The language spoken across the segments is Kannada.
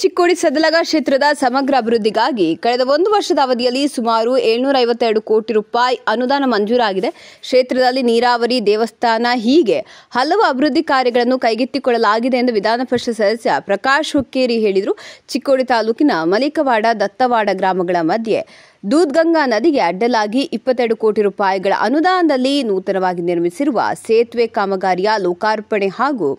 ಚಿಕ್ಕೋಡಿ ಸದಲಗ ಕ್ಷೇತ್ರದ ಸಮಗ್ರ ಅಭಿವೃದ್ಧಿಗಾಗಿ ಕಳೆದ ಒಂದು ವರ್ಷದ ಅವಧಿಯಲ್ಲಿ ಸುಮಾರು ಏಳ್ನೂರ ಐವತ್ತೆರಡು ಕೋಟಿ ರೂಪಾಯಿ ಅನುದಾನ ಮಂಜೂರಾಗಿದೆ. ಕ್ಷೇತ್ರದಲ್ಲಿ ನೀರಾವರಿ, ದೇವಸ್ಥಾನ ಹೀಗೆ ಹಲವು ಅಭಿವೃದ್ಧಿ ಕಾರ್ಯಗಳನ್ನು ಕೈಗೆತ್ತಿಕೊಳ್ಳಲಾಗಿದೆ ಎಂದು ವಿಧಾನ ಪರಿಷತ್ ಸದಸ್ಯ ಪ್ರಕಾಶ್ ಹುಕ್ಕೇರಿ ಹೇಳಿದರು. ಚಿಕ್ಕೋಡಿ ತಾಲೂಕಿನ ಮಲಿಕವಾಡ, ದತ್ತವಾಡ ಗ್ರಾಮಗಳ ಮಧ್ಯೆ ದೂದ್ಗಂಗಾ ನದಿಗೆ ಅಡ್ಡಲಾಗಿ ಇಪ್ಪತ್ತೆರಡು ಕೋಟಿ ರೂಪಾಯಿಗಳ ಅನುದಾನದಲ್ಲಿ ನೂತನವಾಗಿ ನಿರ್ಮಿಸಿರುವ ಸೇತುವೆ ಕಾಮಗಾರಿಯ ಲೋಕಾರ್ಪಣೆ ಹಾಗೂ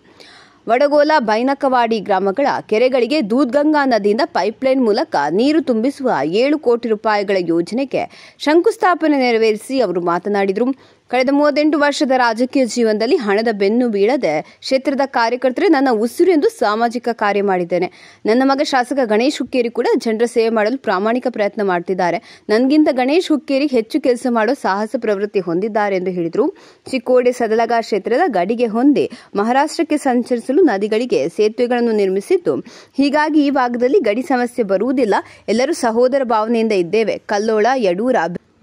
ವಡಗೋಲ ಬೈನಕವಾಡಿ ಗ್ರಾಮಗಳ ಕೆರೆಗಳಿಗೆ ದೂದ್ಗಂಗಾ ನದಿಯಿಂದ ಪೈಪ್ಲೈನ್ ಮೂಲಕ ನೀರು ತುಂಬಿಸುವ ಏಳು ಕೋಟಿ ರೂಪಾಯಿಗಳ ಯೋಜನೆಗೆ ಶಂಕುಸ್ಥಾಪನೆ ನೆರವೇರಿಸಿ ಅವರು ಮಾತನಾಡಿದರು. ಕಳೆದ ಮೂವತ್ತೆಂಟು ವರ್ಷದ ರಾಜಕೀಯ ಜೀವನದಲ್ಲಿ ಹಣದ ಬೆನ್ನು ಬೀಳದೆ ಕ್ಷೇತ್ರದ ಕಾರ್ಯಕರ್ತರೇ ನನ್ನ ಉಸಿರು ಎಂದು ಸಾಮಾಜಿಕ ಕಾರ್ಯ ಮಾಡಿದ್ದೇನೆ. ನನ್ನ ಮಗ ಶಾಸಕ ಗಣೇಶ್ ಹುಕ್ಕೇರಿ ಕೂಡ ಜನರ ಸೇವೆ ಮಾಡಲು ಪ್ರಾಮಾಣಿಕ ಪ್ರಯತ್ನ ಮಾಡ್ತಿದ್ದಾರೆ. ನನಗಿಂತ ಗಣೇಶ್ ಹುಕ್ಕೇರಿ ಹೆಚ್ಚು ಕೆಲಸ ಮಾಡೋ ಸಾಹಸ ಪ್ರವೃತ್ತಿ ಹೊಂದಿದ್ದಾರೆ ಎಂದು ಹೇಳಿದರು. ಚಿಕ್ಕೋಡಿ ಸದಲಗ ಕ್ಷೇತ್ರದ ಗಡಿಗೆ ಹೊಂದಿ ಮಹಾರಾಷ್ಟ್ರಕ್ಕೆ ಸಂಚರಿಸಲು ನದಿಗಳಿಗೆ ಸೇತುವೆಗಳನ್ನು ನಿರ್ಮಿಸಿದ್ದು, ಹೀಗಾಗಿ ಈ ಭಾಗದಲ್ಲಿ ಗಡಿ ಸಮಸ್ಯೆ ಬರುವುದಿಲ್ಲ. ಎಲ್ಲರೂ ಸಹೋದರ ಭಾವನೆಯಿಂದ ಇದ್ದೇವೆ. ಕಲ್ಲೋಳ, ಯಡೂರ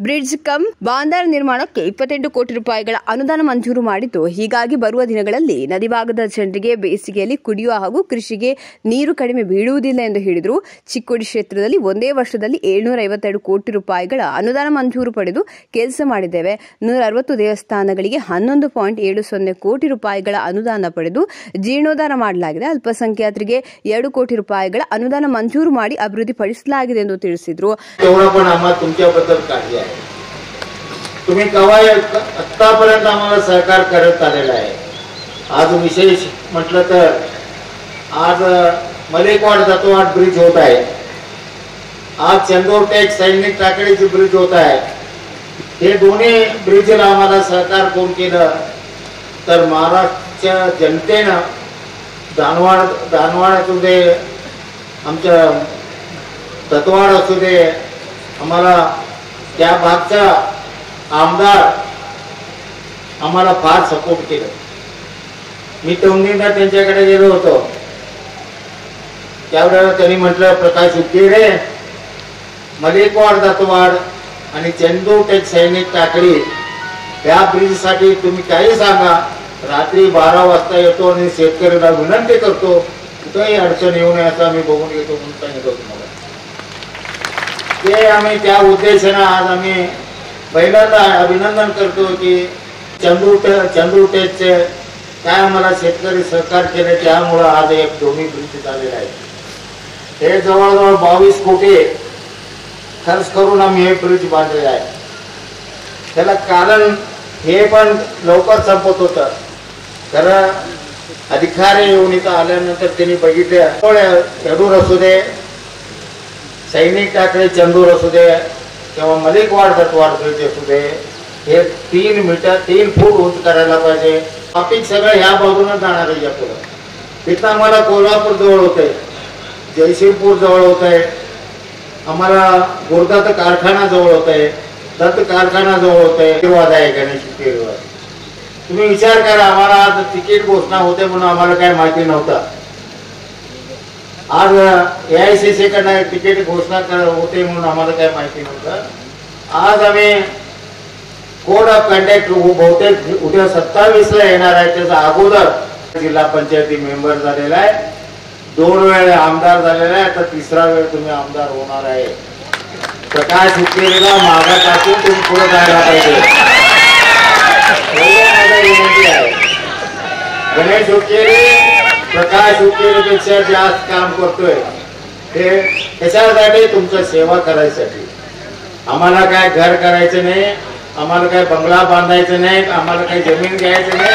ಬ್ರಿಡ್ಜ್ ಕಮ್ ಬಾಂದರ ನಿರ್ಮಾಣಕ್ಕೆ ಇಪ್ಪತ್ತೆಂಟು ಕೋಟಿ ರೂಪಾಯಿಗಳ ಅನುದಾನ ಮಂಜೂರು ಮಾಡಿದ್ದು, ಹೀಗಾಗಿ ಬರುವ ದಿನಗಳಲ್ಲಿ ನದಿ ಭಾಗದ ಜನರಿಗೆ ಬೇಸಿಗೆಯಲ್ಲಿ ಕುಡಿಯುವ ಹಾಗೂ ಕೃಷಿಗೆ ನೀರು ಕಡಿಮೆ ಬೀಳುವುದಿಲ್ಲ ಎಂದು ಹೇಳಿದರು. ಚಿಕ್ಕೋಡಿ ಕ್ಷೇತ್ರದಲ್ಲಿ ಒಂದೇ ವರ್ಷದಲ್ಲಿ ಏಳ್ನೂರ ಐವತ್ತೆರಡು ಕೋಟಿ ರೂಪಾಯಿಗಳ ಅನುದಾನ ಮಂಜೂರು ಪಡೆದು ಕೆಲಸ ಮಾಡಿದ್ದೇವೆ. ನೂರ ಅರವತ್ತು ದೇವಸ್ಥಾನಗಳಿಗೆ ಹನ್ನೊಂದು ಪಾಯಿಂಟ್ ಏಳು ಸೊನ್ನೆ ಕೋಟಿ ರೂಪಾಯಿಗಳ ಅನುದಾನ ಪಡೆದು ಜೀರ್ಣೋದ್ಧಾರ ಮಾಡಲಾಗಿದೆ. ಅಲ್ಪಸಂಖ್ಯಾತರಿಗೆ ಎರಡು ಕೋಟಿ ರೂಪಾಯಿಗಳ ಅನುದಾನ ಮಂಜೂರು ಮಾಡಿ ಅಭಿವೃದ್ಧಿಪಡಿಸಲಾಗಿದೆ ಎಂದು ತಿಳಿಸಿದರು. तुम्ही कवा आतापर्यंत आम्हाला सहकार करत आलेला आहे. आज विशेष म्हटलं तर आज मलेकवाड दत्तवाड ब्रिज होत आहे. आज चंदोरटेक सैनिक टाकडीची ब्रिज होत आहे. हे दोन्ही ब्रिजला आम्हाला सहकार कोण केलं? तर महाराष्ट्रच्या जनतेनं दानवाड दानवाड असू दे आमच्या तत्वाड असू दे आम्हाला त्या भागचा आमदार आम्हाला फार सपोर्ट केलं. मी तोंडींना त्यांच्याकडे गेलो होतो. त्यावेळेला त्यांनी म्हटलं प्रकाश रे मलेकवाड दातवाड आणि चेंदू टेक सैनिक टाकळी या ब्रिजसाठी तुम्ही काही सांगा. रात्री बारा वाजता येतो आणि शेतकऱ्याला विनंती करतो कुठंही अडचण येऊ नये असं आम्ही बघून घेतो म्हणून सांगितलं तुम्हाला ते आम्ही त्या उद्देशानं आज आम्ही पहिल्यांदा अभिनंदन करतो की चंद्रू चंद्रू काय आम्हाला शेतकरी सहकार केले त्यामुळं आज एक दोन्ही वृत्तीत झालेला आहे. हे जवळजवळ बावीस कोटी खर्च करून आम्ही हे ब्रिज बांधलेलं आहे. त्याला कारण हे पण लवकर संपत होतं. खरं अधिकारी येऊन इथं आल्यानंतर त्यांनी बघितले येडूर असू दे सैनिक टाकळे चंदूर असू दे किंवा मलिक वाढत वाढतोय असू दे. हे तीन मीटर तीन फूट उंच करायला पाहिजे. ट्रॉफिक सगळं ह्या बाजूनं जाणार आहे पुढं तिथं आम्हाला कोल्हापूर जवळ होतंय. जयसिंगपूर जवळ होत आहे आम्हाला गोरदात कारखाना जवळ होत आहे दत्त कारखाना जवळ होत आहे आशीर्वाद आहे गणेश विवाद तुम्ही विचार करा आम्हाला आज तिकीट घोषणा होते म्हणून आम्हाला काय माहिती नव्हतं. आज ए आय सी सी कडनं तिकीट घोषणा कर- होते म्हणून आम्हाला काय माहिती नव्हतं. आज आम्ही कोड ऑफ कंडक्ट बहुतेक उद्या सत्तावीस ला येणार आहे त्याचा अगोदर जिल्हा पंचायती मेंबर झालेला आहे. दोन वेळ आमदार झालेला आहे आता तिसरा वेळ तुम्ही आमदार होणार आहे. प्रकाश हुक्केरीला मागा टाकून तुम्ही पुढे जायला पाहिजे. गणेश हुक्केरी प्रकाश हुक्केरीपेक्षा जास्त काम करतोय ते कशासाठी तुमचं सेवा करायसाठी. आम्हाला काय घर करायचं नाही आम्हाला काय बंगला बांधायचं नाही आम्हाला काही जमीन घ्यायचं नाही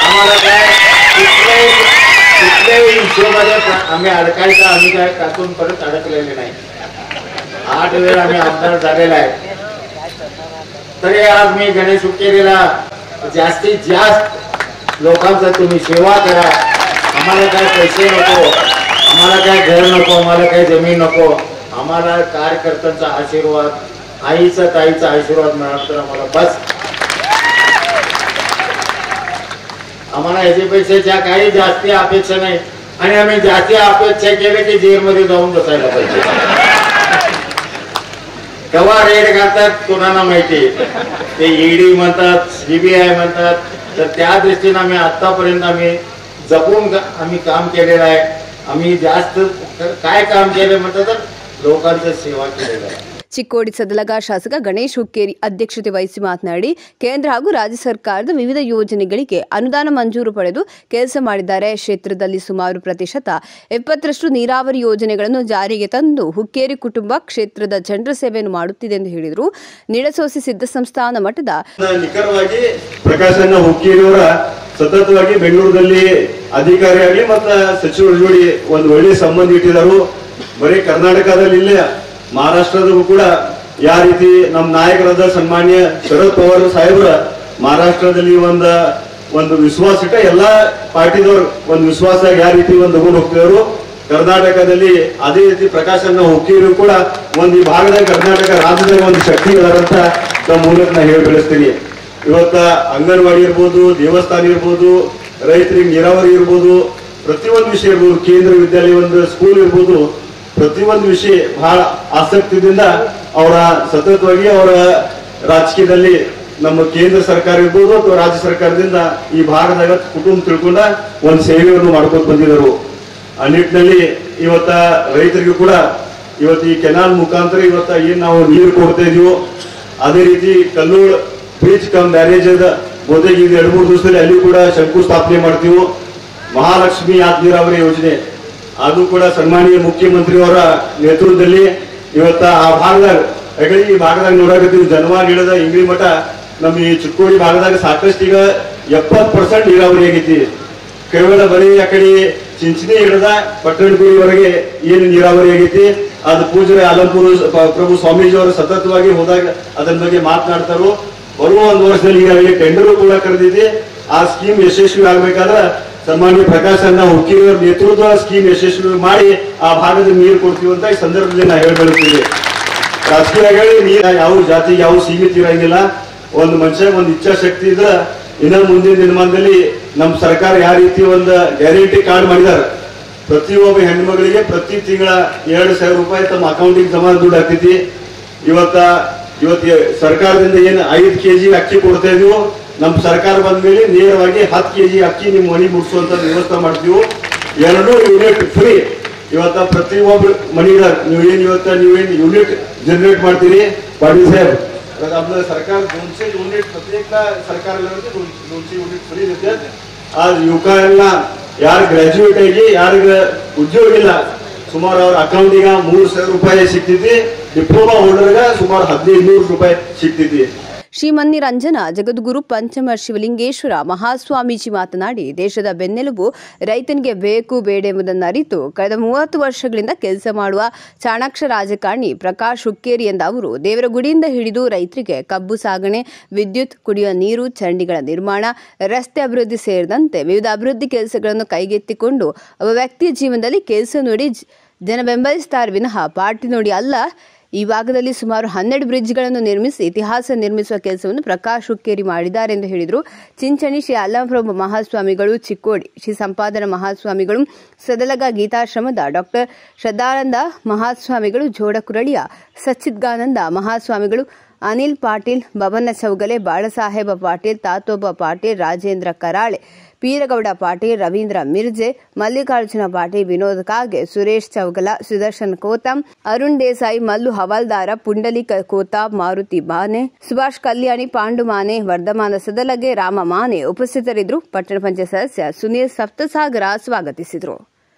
आम्हाला काय कुठल्याही कुठल्याही हिशोबाने आम्ही अडकायचं आम्ही काय टाकून परत अडकलेले नाही. आठ वेळ आम्ही आमदार झालेला आहे. तरी आज मी गणेश हुक्केरीला जास्तीत जास्त लोकांचा तुम्ही सेवा करा. आम्हाला काय पैसे नको आम्हाला काय घर नको आम्हाला काय जमीन नको आम्हाला कार्यकर्त्यांचा आशीर्वाद आईचा ताईचा आशीर्वाद मिळाला तर आम्हाला बस. आम्हाला याच्यापेक्षा ज्या काही जास्ती अपेक्षा नाही. आणि आम्ही जास्ती अपेक्षा केल्या की जेलमध्ये जाऊन बसायला पाहिजे. केव्हा रेड घालतात कोणाला माहिती? ते ईडी म्हणतात सीबीआय म्हणतात. तर त्या दृष्टीने आम्ही आतापर्यंत आम्ही जपून आम्ही काम केलेलं आहे. आम्ही जास्त काय काम केलं म्हटलं तर लोकांचं सेवा केलेलं आहे. ಚಿಕ್ಕೋಡಿ ಸದಲಗ ಶಾಸಕ ಗಣೇಶ್ ಹುಕ್ಕೇರಿ ಅಧ್ಯಕ್ಷತೆ ವಹಿಸಿ ಮಾತನಾಡಿ, ಕೇಂದ್ರ ಹಾಗೂ ರಾಜ್ಯ ಸರ್ಕಾರದ ವಿವಿಧ ಯೋಜನೆಗಳಿಗೆ ಅನುದಾನ ಮಂಜೂರು ಪಡೆದು ಕೆಲಸ ಮಾಡಿದ್ದಾರೆ. ಕ್ಷೇತ್ರದಲ್ಲಿ ಸುಮಾರು ಪ್ರತಿಶತ ಎಪ್ಪತ್ತರಷ್ಟು ನೀರಾವರಿ ಯೋಜನೆಗಳನ್ನು ಜಾರಿಗೆ ತಂದು ಹುಕ್ಕೇರಿ ಕುಟುಂಬ ಕ್ಷೇತ್ರದ ಜನರ ಸೇವೆಯನ್ನು ಮಾಡುತ್ತಿದೆ ಎಂದು ಹೇಳಿದರು. ನಿಡಸೋಸಿ ಸಿದ್ಧ ಸಂಸ್ಥಾನ ಮಠದ ಸತತವಾಗಿ ಬೆಂಗಳೂರಿನಲ್ಲಿ ಅಧಿಕಾರಿಯಾಗಿ ಮತ್ತ ಸಚಿವರ ಜೋಡಿ ಒಂದು ಒಳ್ಳೆಯ ಸಂಬಂಧ ಇಟ್ಟಿದ್ದಾರೆ. ಬರೀ ಕರ್ನಾಟಕದಲ್ಲಿ ಇಲ್ಲೇ ಮಹಾರಾಷ್ಟ್ರದಾಗೂ ಕೂಡ ಯಾವ ರೀತಿ ನಮ್ಮ ನಾಯಕರಾದ ಸನ್ಮಾನ್ಯ ಶರದ್ ಪವಾರ್ ಸಾಹೇಬ್ರ ಮಹಾರಾಷ್ಟ್ರದಲ್ಲಿ ಒಂದ, ಒಂದು ವಿಶ್ವಾಸ ಇಟ್ಟ ಎಲ್ಲಾ ಪಾರ್ಟಿದವ್ರು ಒಂದು ವಿಶ್ವಾಸ ಯಾವ ರೀತಿ ಒಂದು ತಗೊಂಡು ಹೋಗ್ತಿದ್ರು, ಕರ್ನಾಟಕದಲ್ಲಿ ಅದೇ ರೀತಿ ಪ್ರಕಾಶನ ಹುಕ್ಕೇರಿ ಕೂಡ ಒಂದು ಈ ಭಾಗದ ಕರ್ನಾಟಕ ರಾಜ್ಯದಾಗ ಒಂದು ಶಕ್ತಿ ಇದಾರಂತ ನಮ್ಮ ಮೂಲಕ ನಾ ಹೇಳಿ ಬೆಳೆಸ್ತೀನಿ. ಇವತ್ತ ಅಂಗನವಾಡಿ ಇರ್ಬೋದು, ದೇವಸ್ಥಾನ ಇರ್ಬೋದು, ರೈತರಿಗೆ ನೀರಾವರಿ ಇರ್ಬೋದು, ಪ್ರತಿಯೊಂದು ವಿಷಯ ಇರ್ಬೋದು, ಕೇಂದ್ರ ವಿದ್ಯಾಲಯ ಒಂದು, ಸ್ಕೂಲ್ ಇರ್ಬೋದು ಪ್ರತಿಯೊಂದು ವಿಷಯ ಬಹಳ ಆಸಕ್ತಿದಿಂದ ಅವರ ಸತತವಾಗಿ ಅವರ ರಾಜಕೀಯದಲ್ಲಿ ನಮ್ಮ ಕೇಂದ್ರ ಸರ್ಕಾರ ಇರ್ಬೋದು ಅಥವಾ ರಾಜ್ಯ ಸರ್ಕಾರದಿಂದ ಈ ಭಾಗದಾಗ ಕುಟುಂಬ ತಿಳ್ಕೊಂಡ ಒಂದು ಸೇವೆಯನ್ನು ಮಾಡ್ಕೊಂಡು ಬಂದಿದ್ದರು. ಆ ನಿಟ್ಟಿನಲ್ಲಿ ಇವತ್ತ ರೈತರಿಗೂ ಕೂಡ ಇವತ್ತು ಈ ಕೆನಾಲ್ ಮುಖಾಂತರ ಇವತ್ತ ಏನ್ ನಾವು ನೀರು ಕೊಡ್ತಾ ಇದೀವೋ, ಅದೇ ರೀತಿ ಕಲ್ಲೂರ್ ಬ್ರಿಡ್ಜ್ ಕಮ್ ಬ್ಯಾರೇಜ್ ಅದ. ಮೊದಲಿಗೆ ಇದು ಎರಡು ಮೂರು ದಿವಸದಲ್ಲಿ ಅಲ್ಲಿ ಕೂಡ ಶಂಕುಸ್ಥಾಪನೆ ಮಾಡ್ತೀವಿ. ಮಹಾಲಕ್ಷ್ಮಿ ಆತ್ ನೀರಾವರಿ ಯೋಜನೆ. ಅದು ಕೂಡ ಸನ್ಮಾನೀಯ ಮುಖ್ಯಮಂತ್ರಿಯವರ ನೇತೃತ್ವದಲ್ಲಿ ಇವತ್ತ ಆ ಭಾಗದಾಗ ಯಾಕಂದ್ರೆ ಈ ಭಾಗದಾಗ ನೋಡಾಕತ್ತೀವಿ ಜನವಾರ ಹಿಡಿದ ಇಂಗ್ಲಿ ಮಠ ನಮ್ಮ ಈ ಚಿಕ್ಕೋಡಿ ಭಾಗದಾಗ ಸಾಕಷ್ಟು ಈಗ ಎಪ್ಪತ್ ಪರ್ಸೆಂಟ್ ನೀರಾವರಿ ಆಗೈತಿ. ಕೇವಲ ಬರೀ ಆ ಕಡೆ ಚಿಂಚನಿ ಹಿಡಿದ ಪಟ್ಟಣಗುಡಿವರೆಗೆ ಏನು ನೀರಾವರಿ ಆಗೈತಿ. ಅದು ಪೂಜರೆ ಆಲಂಪುರ ಪ್ರಭು ಸ್ವಾಮೀಜಿಯವರು ಸತತವಾಗಿ ಹೋದಾಗ ಅದರ ಬಗ್ಗೆ ಮಾತನಾಡ್ತಾರೋ. ಬರುವ ಒಂದು ವರ್ಷದಲ್ಲಿ ಈಗಾಗಲೇ ಟೆಂಡರ್ ಕೂಡ ಕರೆದಿದೆ ಆ ಸ್ಕೀಮ್ ಯಶಸ್ವಿ ಆಗ್ಬೇಕಾದ್ರೆ ಸನ್ಮಾನ್ಯ ಪ್ರಕಾಶ್ ಅನ್ನ ಹುಕ್ಕಿಯವರ ನೇತೃತ್ವ ಸ್ಕೀಮ್ ಯಶಸ್ವಿ ಮಾಡಿ ಆ ಭಾಗದ ನೀರು ಕೊಡ್ತೀವಿ ಅಂತ ಈ ಸಂದರ್ಭದಲ್ಲಿ ನಾ ಹೇಳ್ಬೆಳುತ್ತೀನಿ ರಾಜಕೀಯ ಹೇಳಿ ನೀರ ಯಾವ ಜಾತಿ ಯಾವ ಸೀಮಿತ ಇರಂಗಿಲ್ಲ. ಒಂದು ಮನುಷ್ಯ, ಒಂದು ಇಚ್ಛಾಶಕ್ತಿ ಇದ್ರ ಇನ್ನ ಮುಂದಿನ ದಿನಮಾನದಲ್ಲಿ ನಮ್ಮ ಸರ್ಕಾರ ಯಾವ ರೀತಿ ಒಂದು ಗ್ಯಾರಂಟಿ ಕಾರ್ಡ್ ಮಾಡಿದಾರ. ಪ್ರತಿಯೊಬ್ಬ ಹೆಣ್ಮಗಳಿಗೆ ಪ್ರತಿ ತಿಂಗಳ ಎರಡು ಸಾವಿರ ರೂಪಾಯಿ ತಮ್ಮ ಅಕೌಂಟಿಗೆ ಜಮಾ ದುಡ್ಡು ಆಗ್ತೈತಿ ಇವತ್ತ ಇವತ್ತು ಸರ್ಕಾರದಿಂದ ಏನು ಐದು ಕೆಜಿ ಅಕ್ಕಿ ಕೊಡ್ತಾ ಇದೀವೋ ನಮ್ಮ ಸರ್ಕಾರ ಬಂದ ಮೇಲೆ ನೇರವಾಗಿ ಹತ್ತು ಕೆ ಜಿ ಅಕ್ಕಿ ನಿಮ್ಮ ಮನೆ ಮುಟ್ಸುವಂತ ವ್ಯವಸ್ಥೆ ಮಾಡ್ತೀವಿ ಎರಡು ಯೂನಿಟ್ ಫ್ರೀ ಇವತ್ತ ಪ್ರತಿಯೊಬ್ಬರು ಮನೆಗಳ ಏನ್ ಇವತ್ತ ನೀವೇನು ಯೂನಿಟ್ ಜನರೇಟ್ ಮಾಡ್ತೀರಿ? ಪಾಟೀಲ್ ಸಾಹೇಬ್. ಸರ್ಕಾರ सरकार ಯೂನಿಟ್ ಪ್ರತ್ಯೇಕ प्रत्येकला सरकारला ಯೂನಿಟ್ ಫ್ರೀ ಇರುತ್ತೆ. ಆ ಯುವಕ ಎಲ್ಲ ಯಾರು ಗ್ರಾಜ್ಯುಯೇಟ್ ಆಗಿ ಯಾರಿಗೆ ಉದ್ಯೋಗ ಇಲ್ಲ. ಸುಮಾರು ಅವ್ರ ಅಕೌಂಟಿಗೆ ಮೂರು ಸಾವಿರ ರೂಪಾಯಿ ಸಿಗ್ತೈತಿ ಡಿಪ್ಲೊಮಾ ಹೋಲ್ಡರ್ಗೆ ಸುಮಾರು ಹದಿನೈದು ನೂರು ರೂಪಾಯಿ ಸಿಗ್ತೈತಿ ಶ್ರೀಮನ್ನಿರಂಜನ ಜಗದ್ಗುರು ಪಂಚಮ ಶಿವಲಿಂಗೇಶ್ವರ, ಮಹಾಸ್ವಾಮೀಜಿ ಮಾತನಾಡಿ, ದೇಶದ ಬೆನ್ನೆಲುಬು ರೈತನಿಗೆ ಬೇಕು, ಬೇಡ ಎಂಬುದನ್ನು ಅರಿತು ಕಳೆದ ಮೂವತ್ತು ವರ್ಷಗಳಿಂದ ಕೆಲಸ ಮಾಡುವ ಚಾಣಾಕ್ಷ ರಾಜಕಾರಣಿ ಪ್ರಕಾಶ್ ಹುಕ್ಕೇರಿ ಎಂದ ಅವರು, ದೇವರ ಗುಡಿಯಿಂದ ಹಿಡಿದು ರೈತರಿಗೆ ಕಬ್ಬು ಸಾಗಣೆ, ವಿದ್ಯುತ್, ಕುಡಿಯುವ ನೀರು, ಚರಂಡಿಗಳ ನಿರ್ಮಾಣ, ರಸ್ತೆ ಅಭಿವೃದ್ಧಿ ಸೇರಿದಂತೆ ವಿವಿಧ ಅಭಿವೃದ್ಧಿ ಕೆಲಸಗಳನ್ನು ಕೈಗೆತ್ತಿಕೊಂಡು ಒಬ್ಬ ವ್ಯಕ್ತಿಯ ಜೀವನದಲ್ಲಿ ಕೆಲಸ ನೋಡಿ ಜನ ಬೆಂಬಲಿಸ್ತಾರೆ ವಿನಃ ಪಾರ್ಟಿ ನೋಡಿ ಅಲ್ಲ ಈ ಭಾಗದಲ್ಲಿ ಸುಮಾರು ಹನ್ನೆರಡು ಬ್ರಿಡ್ಜ್ಗಳನ್ನು ನಿರ್ಮಿಸಿ ಇತಿಹಾಸ ನಿರ್ಮಿಸುವ ಕೆಲಸವನ್ನು ಪ್ರಕಾಶ್ ಹುಕ್ಕೇರಿ ಮಾಡಿದ್ದಾರೆ ಎಂದು ಹೇಳಿದರು. ಚಿಂಚಣಿ ಶ್ರೀ ಅಲ್ಲಂಪ್ರಭು ಮಹಾಸ್ವಾಮಿಗಳು, ಚಿಕ್ಕೋಡಿ ಶ್ರೀ ಸಂಪಾದನ ಮಹಾಸ್ವಾಮಿಗಳು, ಸದಲಗ ಗೀತಾಶ್ರಮದ ಡಾಕ್ಟರ್ ಶ್ರದ್ಧಾನಂದ ಮಹಾಸ್ವಾಮಿಗಳು, ಜೋಡಕುರಳಿಯ ಸಚ್ಚಿದ್ಗಾನಂದ ಮಹಾಸ್ವಾಮಿಗಳು, ಅನಿಲ್ ಪಾಟೀಲ್ ಬಬನ್ನ ಚೌಗಲೆ, ಬಾಳಸಾಹೇಬ ಪಾಟೀಲ್, ತಾತೋಬ ಪಾಟೀಲ್, ರಾಜೇಂದ್ರ ಕರಾಳೆ ಪೀರಗೌಡ ಪಾಟೀಲ್, ರವೀಂದ್ರ ಮಿರ್ಜೆ, ಮಲ್ಲಿಕಾರ್ಜುನ ಪಾಟೀಲ್, ವಿನೋದ್ ಕಾಗೆ, ಸುರೇಶ್ ಚೌಗಲ, ಸುದರ್ಶನ್ ಕೋತಮ್ ಅರುಣ್ ದೇಸಾಯಿ, ಮಲ್ಲು ಹವಾಲ್ದಾರ ಪುಂಡಲಿಕ ಕೋತಾಬ್, ಮಾರುತಿ ಬಾನೆ, ಸುಭಾಷ್ ಕಲ್ಯಾಣಿ, ಪಾಂಡು ಮಾನೆ, ವರ್ಧಮಾನ ಸದಲಗೆ ರಾಮ ಮಾನೆ ಉಪಸ್ಥಿತರಿದ್ದರು. ಪಟ್ಟಣ ಪಂಚಾಯತ್ ಸದಸ್ಯ ಸುನೀಲ್ ಸಪ್ತಸಾಗರ ಸ್ವಾಗತಿಸಿದರು.